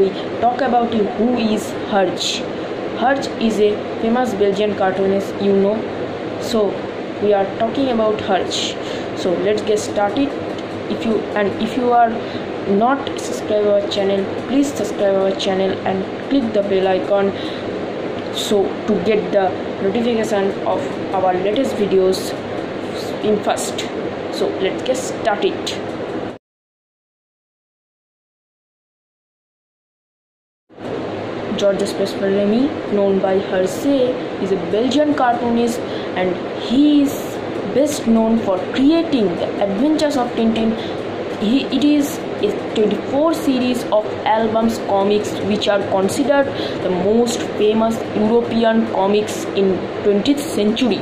we talk about who is Hergé. Hergé is a famous Belgian cartoonist, you know. So we are talking about Hergé. So let's get started. If you and if you are not subscribe our channel, please subscribe our channel and click the bell icon so to get the notification of our latest videos in first so let's get started Georges Remi, known by Hergé, is a Belgian cartoonist and he is best known for creating the adventures of Tintin. He, it is a 24 series of albums comics which are considered the most famous European comics in 20th century.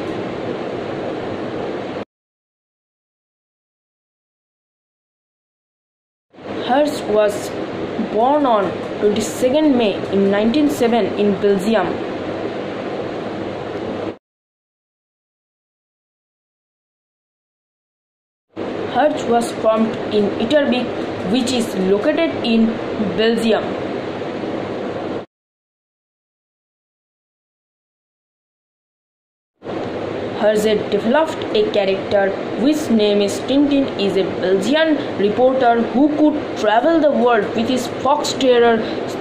Hergé was born on 22nd May in 1907 in Belgium. Hergé was formed in Etterbeek, which is located in Belgium. Hergé developed a character whose name is Tintin is a Belgian reporter who could travel the world with his fox terrier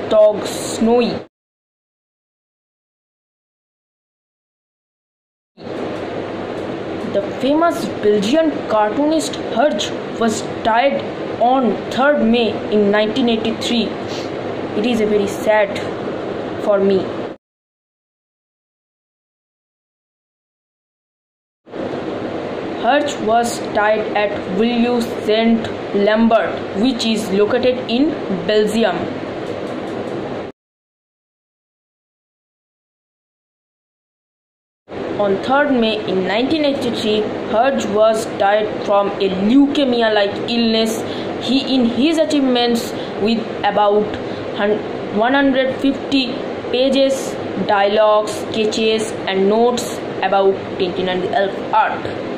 dog Snowy. The famous Belgian cartoonist Hergé was died on 3rd May in 1983. It is a very sad for me. Hergé was died at Villiers Saint Lambert, which is located in Belgium. On 3rd May in 1983, Hergé was died from a leukemia-like illness. He in his achievements with about 150 pages, dialogues, sketches, and notes about Tintin and the Alph-Art.